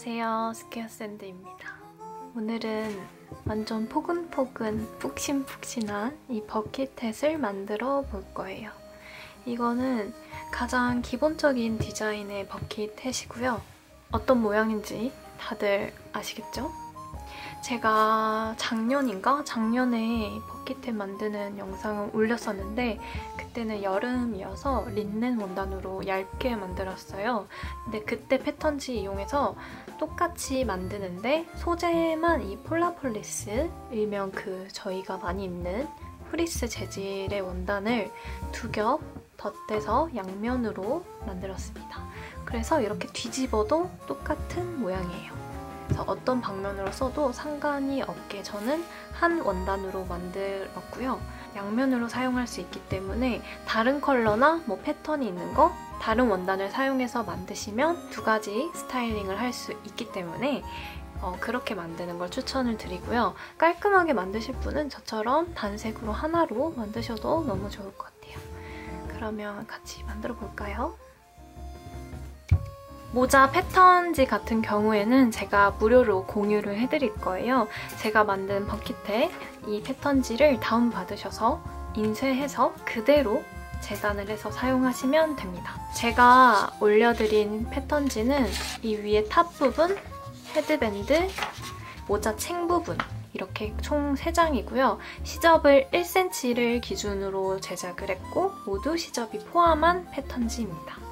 안녕하세요. 스퀘어샌드입니다. 오늘은 완전 포근포근 푹신푹신한 이 버킷햇을 만들어 볼 거예요. 이거는 가장 기본적인 디자인의 버킷햇이고요. 어떤 모양인지 다들 아시겠죠? 제가 작년인가? 작년에 버킷햇 만드는 영상을 올렸었는데 그때는 여름이어서 린넨 원단으로 얇게 만들었어요. 근데 그때 패턴지 이용해서 똑같이 만드는데 소재만 이 폴라폴리스, 일명 그 저희가 많이 입는 프리스 재질의 원단을 두 겹 덧대서 양면으로 만들었습니다. 그래서 이렇게 뒤집어도 똑같은 모양이에요. 그래서 어떤 방면으로 써도 상관이 없게 저는 한 원단으로 만들었고요. 양면으로 사용할 수 있기 때문에 다른 컬러나 뭐 패턴이 있는 거 다른 원단을 사용해서 만드시면 두 가지 스타일링을 할 수 있기 때문에 어, 그렇게 만드는 걸 추천을 드리고요. 깔끔하게 만드실 분은 저처럼 단색으로 하나로 만드셔도 너무 좋을 것 같아요. 그러면 같이 만들어 볼까요? 모자 패턴지 같은 경우에는 제가 무료로 공유를 해드릴 거예요. 제가 만든 버킷에 이 패턴지를 다운받으셔서 인쇄해서 그대로 재단을 해서 사용하시면 됩니다. 제가 올려드린 패턴지는 이 위에 탑 부분, 헤드밴드, 모자 챙 부분 이렇게 총 3장이고요. 시접을 1cm를 기준으로 제작을 했고 모두 시접이 포함한 패턴지입니다.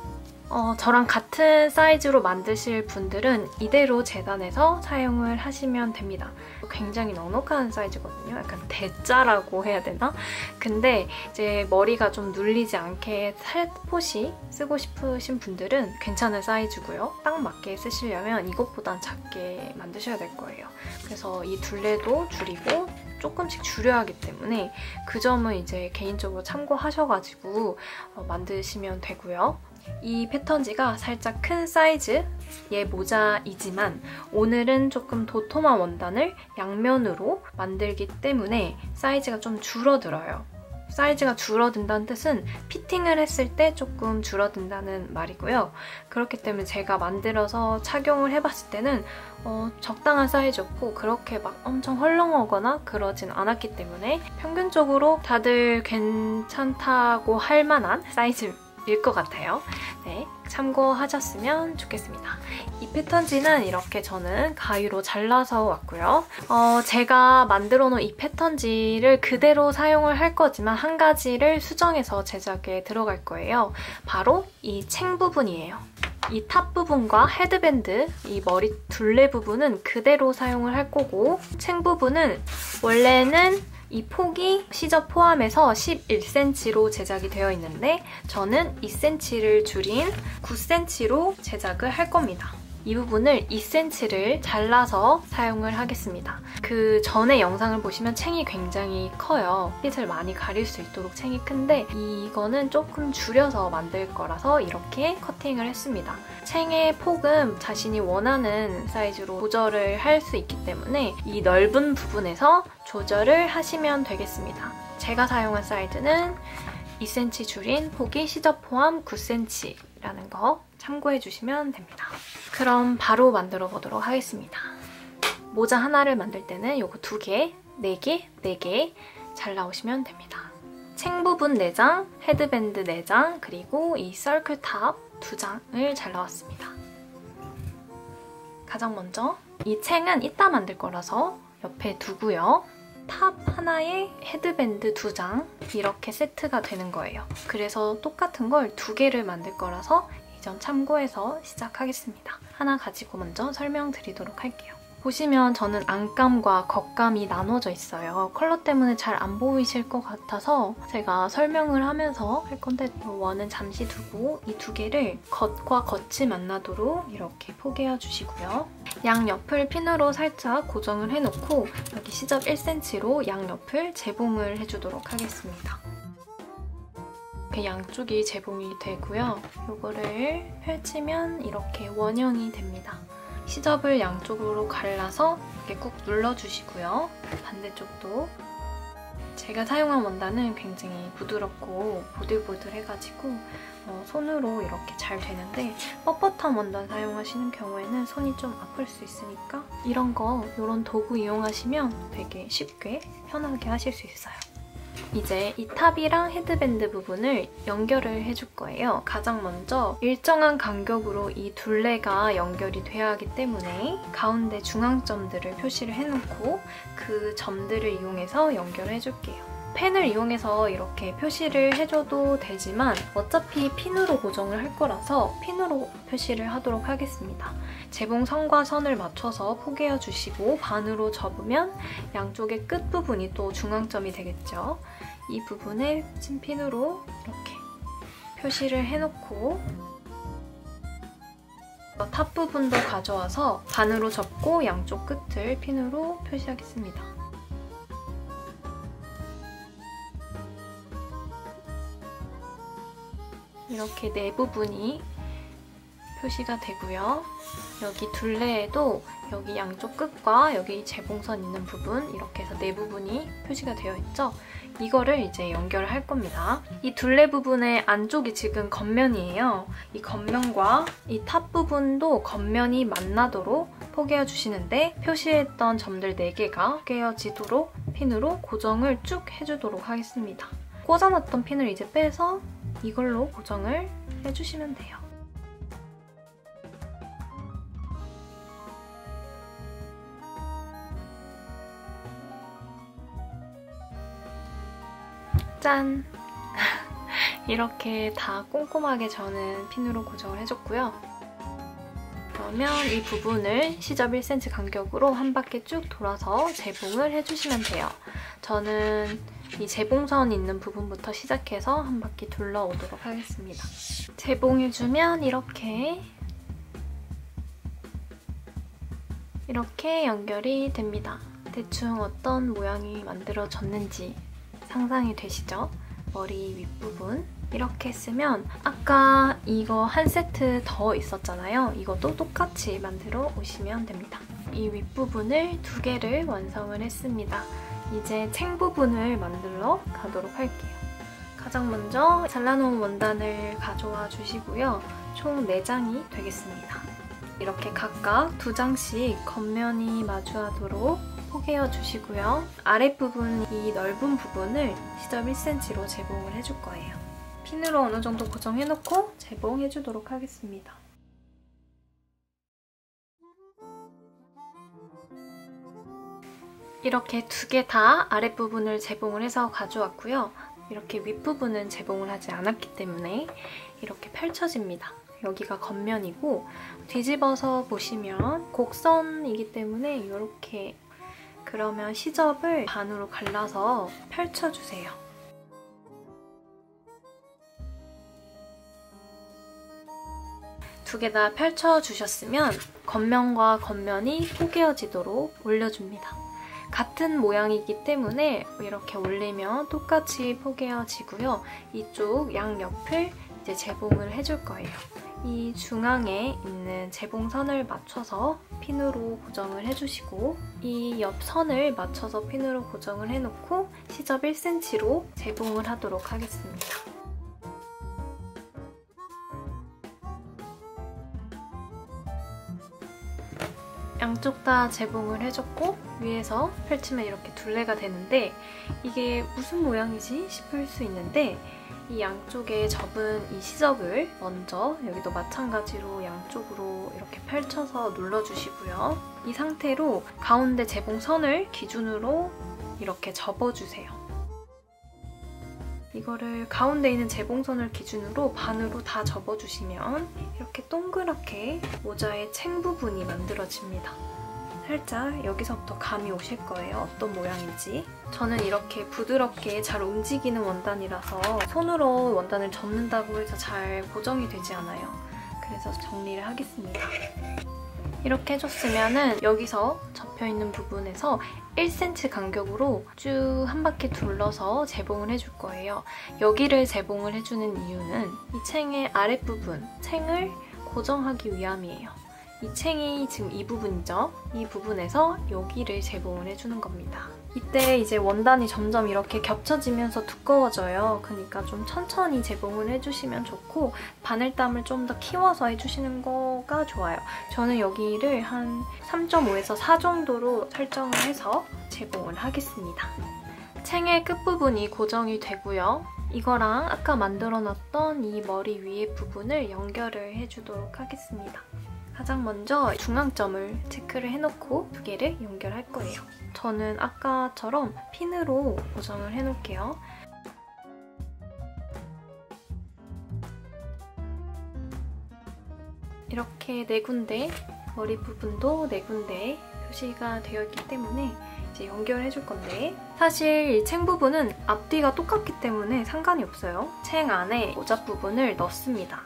어, 저랑 같은 사이즈로 만드실 분들은 이대로 재단해서 사용을 하시면 됩니다. 굉장히 넉넉한 사이즈거든요. 약간 대자라고 해야 되나? 근데 이제 머리가 좀 눌리지 않게 살포시 쓰고 싶으신 분들은 괜찮은 사이즈고요. 딱 맞게 쓰시려면 이것보단 작게 만드셔야 될 거예요. 그래서 이 둘레도 줄이고 조금씩 줄여야 하기 때문에 그 점은 이제 개인적으로 참고하셔가지고 어, 만드시면 되고요. 이 패턴지가 살짝 큰 사이즈의 모자이지만 오늘은 조금 도톰한 원단을 양면으로 만들기 때문에 사이즈가 좀 줄어들어요. 사이즈가 줄어든다는 뜻은 피팅을 했을 때 조금 줄어든다는 말이고요. 그렇기 때문에 제가 만들어서 착용을 해봤을 때는 어, 적당한 사이즈였고 그렇게 막 엄청 헐렁하거나 그러진 않았기 때문에 평균적으로 다들 괜찮다고 할 만한 사이즈 일 것 같아요. 네, 참고하셨으면 좋겠습니다. 이 패턴지는 이렇게 저는 가위로 잘라서 왔고요. 어, 제가 만들어 놓은 이 패턴지를 그대로 사용을 할 거지만 한 가지를 수정해서 제작에 들어갈 거예요. 바로 이 챙 부분이에요. 이탑 부분과 헤드밴드, 이 머리 둘레 부분은 그대로 사용을 할 거고 챙 부분은 원래는 이 폭이 시접 포함해서 11cm로 제작이 되어 있는데 저는 2cm를 줄인 9cm로 제작을 할 겁니다. 이 부분을 2cm를 잘라서 사용을 하겠습니다. 그 전에 영상을 보시면 챙이 굉장히 커요. 핏을 많이 가릴 수 있도록 챙이 큰데 이거는 조금 줄여서 만들 거라서 이렇게 커팅을 했습니다. 챙의 폭은 자신이 원하는 사이즈로 조절을 할 수 있기 때문에 이 넓은 부분에서 조절을 하시면 되겠습니다. 제가 사용한 사이즈는 2cm 줄인 폭이 시접 포함 9cm라는 거 참고해주시면 됩니다. 그럼 바로 만들어 보도록 하겠습니다. 모자 하나를 만들 때는 이거 두 개, 네 개, 네 개 잘 나오시면 됩니다. 챙 부분 4장, 헤드밴드 4장, 그리고 이 서클탑 2장을 잘 나왔습니다. 가장 먼저 이 챙은 이따 만들 거라서 옆에 두고요. 탑 하나에 헤드밴드 두장 이렇게 세트가 되는 거예요. 그래서 똑같은 걸 두 개를 만들 거라서 점 참고해서 시작하겠습니다. 하나 가지고 먼저 설명드리도록 할게요. 보시면 저는 안감과 겉감이 나눠져 있어요. 컬러 때문에 잘 안 보이실 것 같아서 제가 설명을 하면서 할 건데 원은 잠시 두고 이 두 개를 겉과 겉이 만나도록 이렇게 포개어 주시고요. 양옆을 핀으로 살짝 고정을 해놓고 여기 시접 1cm로 양옆을 재봉을 해주도록 하겠습니다. 이렇게 양쪽이 재봉이 되고요. 이거를 펼치면 이렇게 원형이 됩니다. 시접을 양쪽으로 갈라서 이렇게 꾹 눌러주시고요. 반대쪽도 제가 사용한 원단은 굉장히 부드럽고 보들보들해가지고 어, 손으로 이렇게 잘 되는데 뻣뻣한 원단 사용하시는 경우에는 손이 좀 아플 수 있으니까 이런 거, 이런 도구 이용하시면 되게 쉽게 편하게 하실 수 있어요. 이제 이 탑이랑 헤드밴드 부분을 연결을 해줄 거예요. 가장 먼저 일정한 간격으로 이 둘레가 연결이 돼야 하기 때문에 가운데 중앙점들을 표시를 해놓고 그 점들을 이용해서 연결을 해줄게요. 펜을 이용해서 이렇게 표시를 해줘도 되지만 어차피 핀으로 고정을 할 거라서 핀으로 표시를 하도록 하겠습니다. 재봉 선과 선을 맞춰서 포개어 주시고 반으로 접으면 양쪽의 끝부분이 또 중앙점이 되겠죠. 이 부분에 찐핀으로 이렇게 표시를 해놓고 탑 부분도 가져와서 반으로 접고 양쪽 끝을 핀으로 표시하겠습니다. 이렇게 네 부분이 표시가 되고요. 여기 둘레에도 여기 양쪽 끝과 여기 재봉선 있는 부분 이렇게 해서 네 부분이 표시가 되어 있죠. 이거를 이제 연결을 할 겁니다. 이 둘레 부분의 안쪽이 지금 겉면이에요. 이 겉면과 이 탑 부분도 겉면이 만나도록 포개어 주시는데 표시했던 점들 4개가 포개어지도록 핀으로 고정을 쭉 해주도록 하겠습니다. 꽂아놨던 핀을 이제 빼서 이걸로 고정을 해주시면 돼요. 짠! 이렇게 다 꼼꼼하게 저는 핀으로 고정을 해줬고요. 그러면 이 부분을 시접 1cm 간격으로 한 바퀴 쭉 돌아서 재봉을 해주시면 돼요. 저는 이 재봉선 있는 부분부터 시작해서 한 바퀴 둘러오도록 하겠습니다. 재봉해주면 이렇게 이렇게 연결이 됩니다. 대충 어떤 모양이 만들어졌는지 상상이 되시죠? 머리 윗부분 이렇게 했으면 아까 이거 한 세트 더 있었잖아요. 이것도 똑같이 만들어 오시면 됩니다. 이 윗부분을 두 개를 완성을 했습니다. 이제 챙 부분을 만들러 가도록 할게요. 가장 먼저 잘라놓은 원단을 가져와 주시고요. 총 4장이 되겠습니다. 이렇게 각각 두 장씩 겉면이 마주하도록 포개어 주시고요. 아랫부분 이 넓은 부분을 시접 1cm로 재봉을 해줄 거예요. 핀으로 어느 정도 고정해놓고 재봉해주도록 하겠습니다. 이렇게 두 개 다 아랫부분을 재봉을 해서 가져왔고요. 이렇게 윗부분은 재봉을 하지 않았기 때문에 이렇게 펼쳐집니다. 여기가 겉면이고 뒤집어서 보시면 곡선이기 때문에 이렇게 그러면 시접을 반으로 갈라서 펼쳐주세요. 두개다 펼쳐주셨으면 겉면과 겉면이 포개어지도록 올려줍니다. 같은 모양이기 때문에 이렇게 올리면 똑같이 포개어지고요. 이쪽 양옆을 이제 재봉을 해줄 거예요. 이 중앙에 있는 재봉선을 맞춰서 핀으로 고정을 해주시고 이 옆 선을 맞춰서 핀으로 고정을 해놓고 시접 1cm로 재봉을 하도록 하겠습니다. 양쪽 다 재봉을 해줬고 위에서 펼치면 이렇게 둘레가 되는데 이게 무슨 모양이지 싶을 수 있는데 이 양쪽에 접은 이 시접을 먼저 여기도 마찬가지로 양쪽으로 이렇게 펼쳐서 눌러주시고요. 이 상태로 가운데 재봉선을 기준으로 이렇게 접어주세요. 이거를 가운데 있는 재봉선을 기준으로 반으로 다 접어주시면 이렇게 동그랗게 모자의 챙 부분이 만들어집니다. 살짝 여기서부터 감이 오실 거예요. 어떤 모양인지. 저는 이렇게 부드럽게 잘 움직이는 원단이라서 손으로 원단을 접는다고 해서 잘 고정이 되지 않아요. 그래서 정리를 하겠습니다. 이렇게 해줬으면 은 여기서 접혀있는 부분에서 1cm 간격으로 쭉 한 바퀴 둘러서 재봉을 해줄 거예요. 여기를 재봉을 해주는 이유는 이 챙의 아랫부분, 챙을 고정하기 위함이에요. 이 챙이 지금 이 부분이죠. 이 부분에서 여기를 재봉을 해주는 겁니다. 이때 이제 원단이 점점 이렇게 겹쳐지면서 두꺼워져요. 그러니까 좀 천천히 재봉을 해주시면 좋고 바늘땀을 좀 더 키워서 해주시는 거가 좋아요. 저는 여기를 한 3.5에서 4 정도로 설정을 해서 재봉을 하겠습니다. 챙의 끝부분이 고정이 되고요. 이거랑 아까 만들어놨던 이 머리 위에 부분을 연결을 해주도록 하겠습니다. 가장 먼저 중앙점을 체크를 해놓고 두 개를 연결할 거예요. 저는 아까처럼 핀으로 고정을 해놓을게요. 이렇게 네 군데, 머리 부분도 네 군데 표시가 되어 있기 때문에 이제 연결해 줄 건데 사실 챙 부분은 앞뒤가 똑같기 때문에 상관이 없어요. 챙 안에 모자 부분을 넣습니다.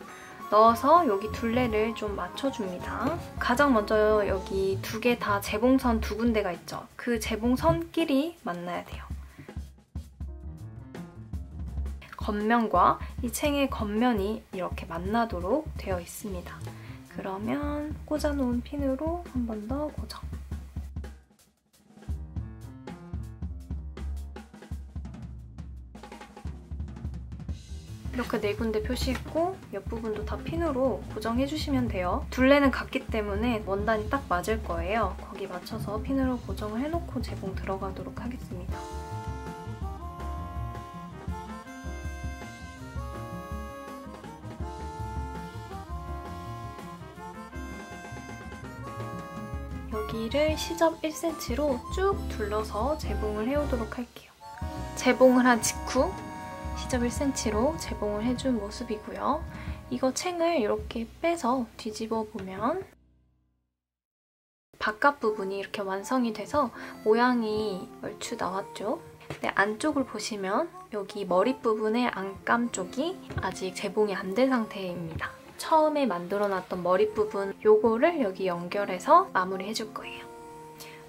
넣어서 여기 둘레를 좀 맞춰줍니다. 가장 먼저 여기 두 개 다 재봉선 두 군데가 있죠. 그 재봉선끼리 만나야 돼요. 겉면과 이 챙의 겉면이 이렇게 만나도록 되어 있습니다. 그러면 꽂아놓은 핀으로 한 번 더 고정. 이렇게 네 군데 표시했고 옆부분도 다 핀으로 고정해주시면 돼요. 둘레는 같기 때문에 원단이 딱 맞을 거예요. 거기 맞춰서 핀으로 고정을 해놓고 재봉 들어가도록 하겠습니다. 여기를 시접 1cm로 쭉 둘러서 재봉을 해오도록 할게요. 재봉을 한 직후 시접 1cm로 재봉을 해준 모습이고요. 이거 챙을 이렇게 빼서 뒤집어 보면 바깥 부분이 이렇게 완성이 돼서 모양이 얼추 나왔죠? 근데 안쪽을 보시면 여기 머리 부분의 안감 쪽이 아직 재봉이 안 된 상태입니다. 처음에 만들어놨던 머리 부분 요거를 여기 연결해서 마무리해줄 거예요.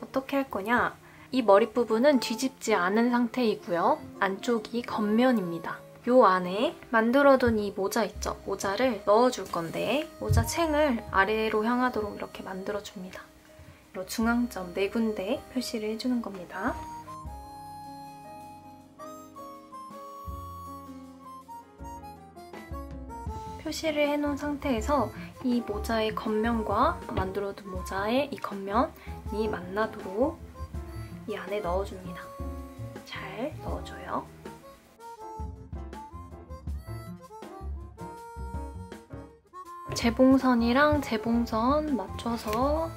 어떻게 할 거냐? 이 머리 부분은 뒤집지 않은 상태이고요. 안쪽이 겉면입니다. 요 안에 만들어둔 이 모자 있죠? 모자를 넣어줄 건데 모자 챙을 아래로 향하도록 이렇게 만들어줍니다. 중앙점 네 군데 표시를 해주는 겁니다. 표시를 해놓은 상태에서 이 모자의 겉면과 만들어둔 모자의 이 겉면이 만나도록 이 안에 넣어줍니다. 잘 넣어줘요. 재봉선이랑 재봉선 맞춰서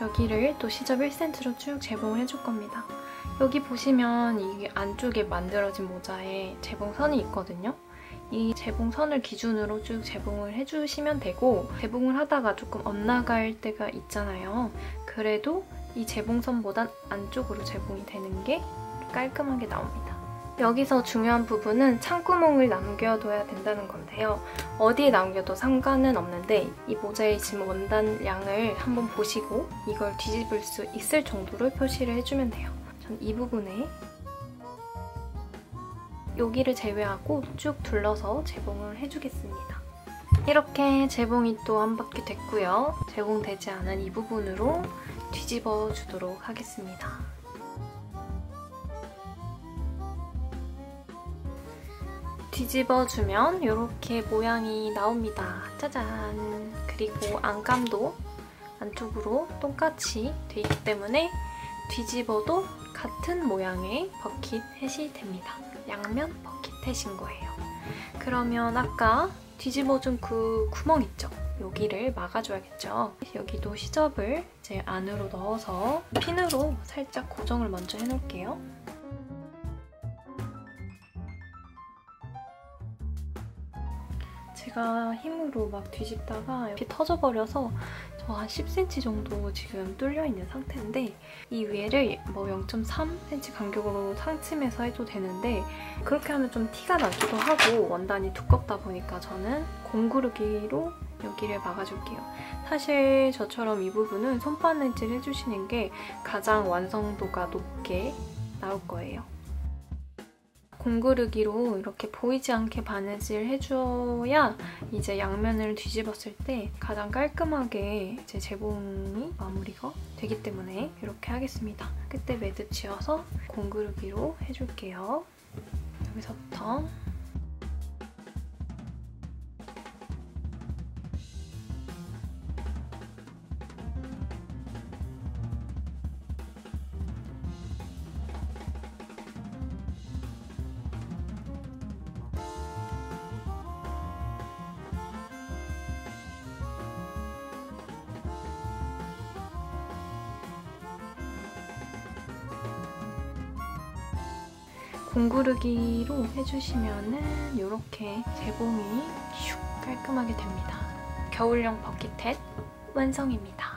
여기를 또 시접 1cm로 쭉 재봉을 해줄 겁니다. 여기 보시면 이 안쪽에 만들어진 모자에 재봉선이 있거든요. 이 재봉선을 기준으로 쭉 재봉을 해주시면 되고 재봉을 하다가 조금 엇나갈 때가 있잖아요. 그래도 이 재봉선보단 안쪽으로 재봉이 되는 게 깔끔하게 나옵니다. 여기서 중요한 부분은 창구멍을 남겨둬야 된다는 건데요. 어디에 남겨도 상관은 없는데 이 모자의 지금 원단량을 한번 보시고 이걸 뒤집을 수 있을 정도로 표시를 해주면 돼요. 전 이 부분에 여기를 제외하고 쭉 둘러서 재봉을 해주겠습니다. 이렇게 재봉이 또 한 바퀴 됐고요. 재봉되지 않은 이 부분으로 뒤집어 주도록 하겠습니다. 뒤집어주면 이렇게 모양이 나옵니다. 짜잔! 그리고 안감도 안쪽으로 똑같이 돼 있기 때문에 뒤집어도 같은 모양의 버킷햇이 됩니다. 양면 버킷햇인 거예요. 그러면 아까 뒤집어준 그 구멍 있죠? 여기를 막아줘야겠죠. 여기도 시접을 이제 안으로 넣어서 핀으로 살짝 고정을 먼저 해놓을게요. 제가 힘으로 막 뒤집다가 이렇게 터져버려서 한 10cm 정도 지금 뚫려있는 상태인데 이 위에를 뭐 0.3cm 간격으로 상침해서 해도 되는데 그렇게 하면 좀 티가 나기도 하고 원단이 두껍다 보니까 저는 공구르기로 여기를 막아줄게요. 사실 저처럼 이 부분은 손바느질 해주시는 게 가장 완성도가 높게 나올 거예요. 공구르기로 이렇게 보이지 않게 바느질 해줘야 이제 양면을 뒤집었을 때 가장 깔끔하게 이제 재봉이 마무리가 되기 때문에 이렇게 하겠습니다. 끝에 매듭 지어서 공구르기로 해줄게요. 여기서부터 공구르기로 해주시면은 이렇게 재봉이 슉 깔끔하게 됩니다. 겨울용 버킷햇 완성입니다.